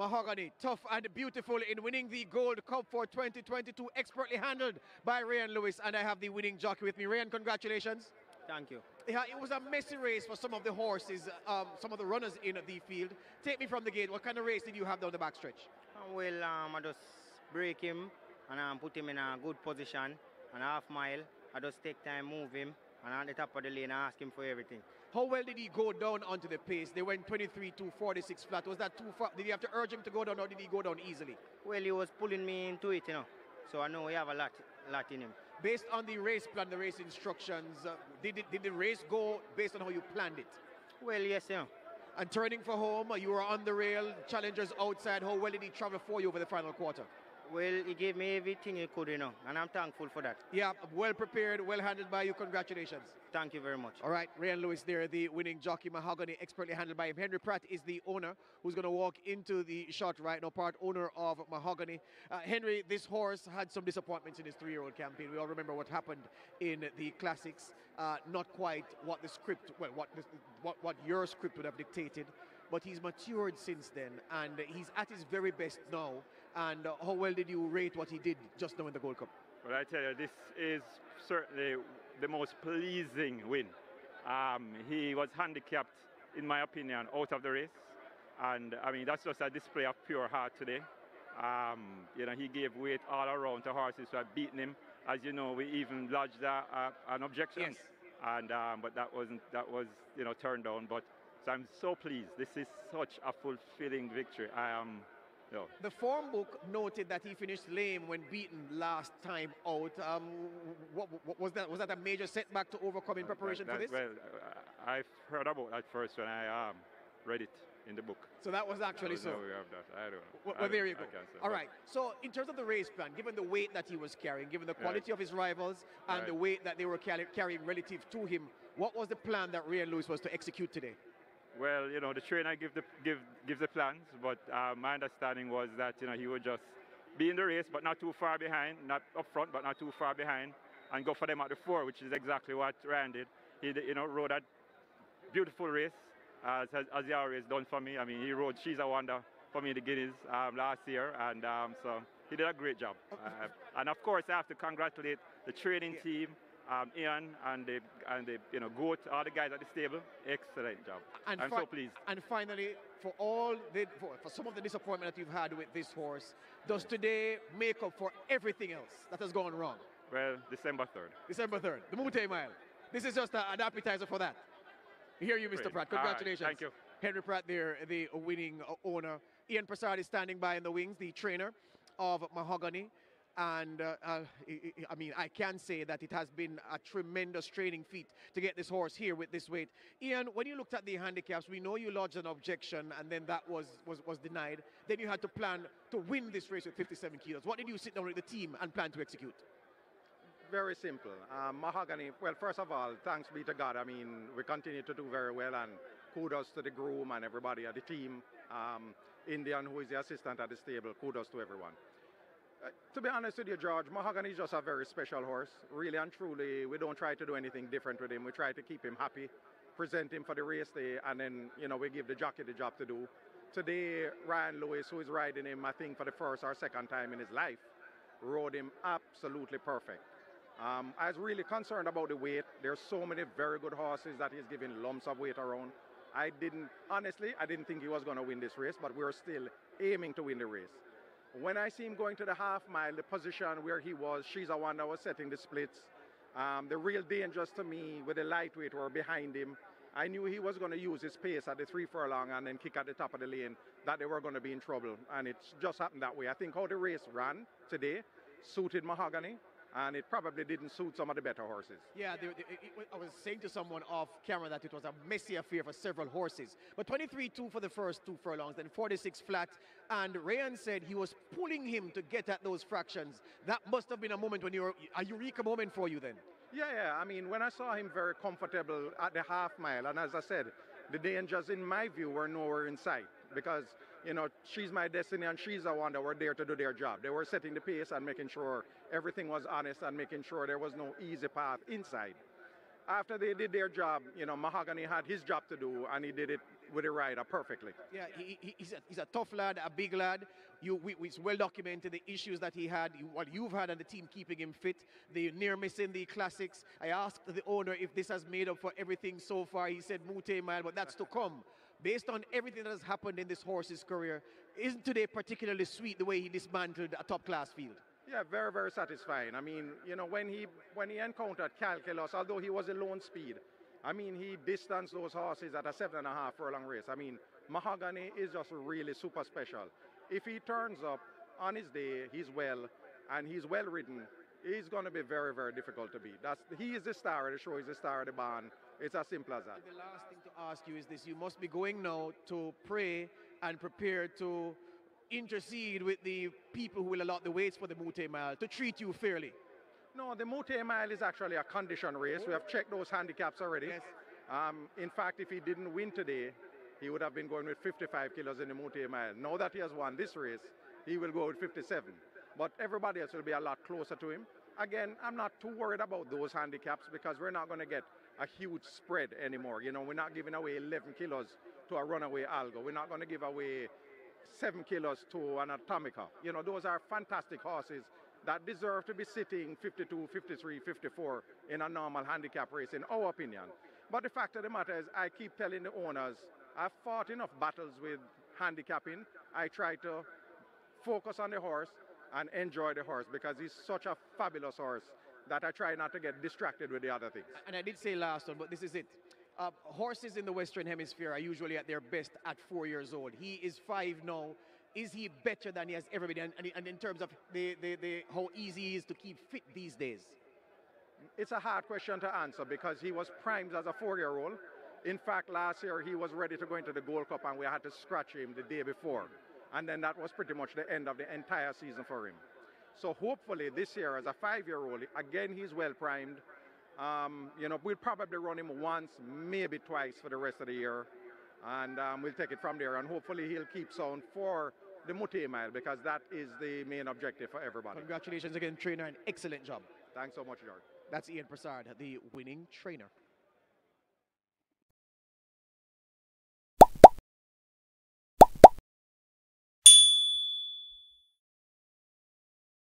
Mahogany, tough and beautiful in winning the Gold Cup for 2022, expertly handled by Reyan Lewis. And I have the winning jockey with me. Reyan, congratulations. Thank you. Yeah, it was a messy race for some of the horses, um, some of the runners in the field. Take me from the gate. What kind of race did you have down the backstretch? Uh, Well, um, I just break him and um, put him in a good position. And a half mile, I just take time, move him, and on the top of the lane, I ask him for everything. How well did he go down onto the pace? They went 23 to 46 flat. Was that too far? Did you have to urge him to go down or did he go down easily? Well, he was pulling me into it, you know. So I know we have a lot, lot in him. Based on the race plan, the race instructions, uh, did, it, did the race go based on how you planned it? Well, yes, you know. And turning for home, you were on the rail, challengers outside. How well did he travel for you over the final quarter? Well, he gave me everything he could, you know, and I'm thankful for that. Yeah, well prepared, well handled by you. Congratulations. Thank you very much. All right, Reyan Lewis there, the winning jockey, Mahogany, expertly handled by him. Henry Pratt is the owner who's going to walk into the shot right now, part owner of Mahogany. Uh, Henry, this horse had some disappointments in his three year old campaign. We all remember what happened in the classics. Uh, not quite what the script, well, what, the, what, what your script would have dictated. But he's matured since then, and he's at his very best now. And how well did you rate what he did just now in the Gold Cup? Well, I tell you, this is certainly the most pleasing win. Um, he was handicapped, in my opinion, out of the race. And I mean, that's just a display of pure heart today. Um, you know, he gave weight all around to horses who had beaten him. As you know, we even lodged a, a, an objection. Yes. And, um, but that wasn't, that was, you know, turned down. But so I'm so pleased. This is such a fulfilling victory. I am, know, The form book noted that he finished lame when beaten last time out. Um, what, what- was that? Was that a major setback to overcome in preparation that- for this? Well, I- I've heard about that first when I um, read it in the book. so that was actually so. no, we have that. I don't know. Well, well, there you go. Say. All But. So, in terms of the race plan, given the weight that he was carrying, given the Right. quality of his rivals, and Right. the weight that they were carrying relative to him, what was the plan that Reyan Lewis was to execute today? Well, you know, the trainer give the give gives the plans, but uh, my understanding was that you know he would just be in the race, but not too far behind, not up front, but not too far behind, and go for them at the four, which is exactly what Reyan did. He you know rode a beautiful race, as as, as he always done for me. I mean, he rode She's a Wonder for me in the Guineas um, last year, and um, so he did a great job. Uh, and of course, I have to congratulate the training team. Um, Ian and the and the you know goat, all the guys at the stable, excellent job. And I'm so pleased. And finally, for all the for, for some of the disappointment that you've had with this horse, does today make up for everything else that has gone wrong? Well, December 3rd. December 3rd, the Mute Mile. This is just a- an appetizer for that. Here you, Mr. Great. Pratt. All right, Congratulations. thank you. Henry Pratt there, the winning owner. Ian Parsard is standing by in the wings, the trainer of Mahogany. And uh, uh, I mean, I can say that it has been a tremendous training feat to get this horse here with this weight. Ian, when you looked at the handicaps, we know you lodged an objection and then that was, was, was denied. Then you had to plan to win this race with 57 kilos. What did you sit down with the team and plan to execute? Very simple. Um, mahogany, well, first of all, thanks be to God. I mean, we continue to do very well, and kudos to the groom and everybody at the team. Um, Indian, who is the assistant at the stable, kudos to everyone. Uh, to be honest with you, George, Mahogany is just a very special horse. Really and truly, we don't try to do anything different with him. We try to keep him happy, present him for the race day, and then, you know, we give the jockey the job to do. Today, Reyan Lewis, who is riding him, I think, for the first or second time in his life, rode him absolutely perfect. Um, I was really concerned about the weight. There's so many very good horses that he's giving lumps of weight around. I didn't, honestly, I didn't think he was going to win this race, but we are still aiming to win the race. When I see him going to the half mile, the position where he was, she's a one that was setting the splits. Um, the real dangers to me with the lightweight were behind him. I knew he was going to use his pace at the three furlong and then kick at the top of the lane, that they were going to be in trouble. And it just happened that way. I think how the race ran today suited Mahogany, and it probably didn't suit some of the better horses. Yeah, they, they, it- I was saying to someone off camera that it was a messy affair for several horses. But 23-2 for the first two furlongs, then 46 flat. And Reyan said he was pulling him to get at those fractions. That must have been a moment when you were a eureka moment for you then. Yeah, yeah. I mean, when I saw him very comfortable at the half mile, and as I said, the dangers in my view were nowhere in sight because, you know, she's my destiny and she's the one that were there to do their job. They were setting the pace and making sure everything was honest and making sure there was no easy path inside. after they did their job, you know, Mahogany had his job to do, and he did it with the rider perfectly. Yeah, he, he, he's, a, he's a tough lad, a big lad. You, we, it's well documented the issues that he had, what you've had, and the team keeping him fit. The near missing the classics. I asked the owner if this has made up for everything so far. He said Mute Mile, but that's to come. Based on everything that has happened in this horse's career, isn't today particularly sweet the way he dismantled a top class field? Yeah, very, very satisfying. I mean, you know, when he when he encountered Calculus, although he was a lone speed, I mean, he distanced those horses at a seven and a half furlong race. I mean, Mahogany is just really super special. If he turns up on his day, he's well, and he's well ridden, he's going to be very, very difficult to beat. That's he is the star of the show. He's the star of the barn. It's as simple as that. The last thing to ask you is this: You must be going now to pray and prepare to intercede with the people who will allot the weights for the Mute Mile to treat you fairly. No, the Mute Mile is actually a condition race. We have checked those handicaps already. Yes. Um, in fact, if he didn't win today, he would have been going with 55 kilos in the Mute Mile. Now that he has won this race, he will go with 57. But everybody else will be a lot closer to him. Again, I'm not too worried about those handicaps because we're not going to get a huge spread anymore. You know, we're not giving away 11 kilos to a runaway Algo. We're not going to give away seven kilos to an Atomica. You know, those are fantastic horses that deserve to be sitting 52, 53, 54 in a normal handicap race, in our opinion. But the fact of the matter is, I keep telling the owners, I've fought enough battles with handicapping. I try to focus on the horse and enjoy the horse because he's such a fabulous horse that I try not to get distracted with the other things. And I did say last one, but this is it. Uh, horses in the Western Hemisphere are usually at their best at four years old. He is five now. Is he better than he has ever been? And, and, in terms of the, the, the, how easy he is to keep fit these days? It's a hard question to answer because he was primed as a four-year-old. In fact, last year he was ready to go into the Gold Cup and we had to scratch him the day before. And then that was pretty much the end of the entire season for him. So hopefully this year as a five-year-old, again, he's well primed. Um, you know, we'll probably run him once, maybe twice for the rest of the year. And um, we'll take it from there. And hopefully he'll keep sound for the Mute Mile because that is the main objective for everybody. Congratulations again, trainer, and excellent job. Thanks so much, George. That's Ian Parsard, the winning trainer.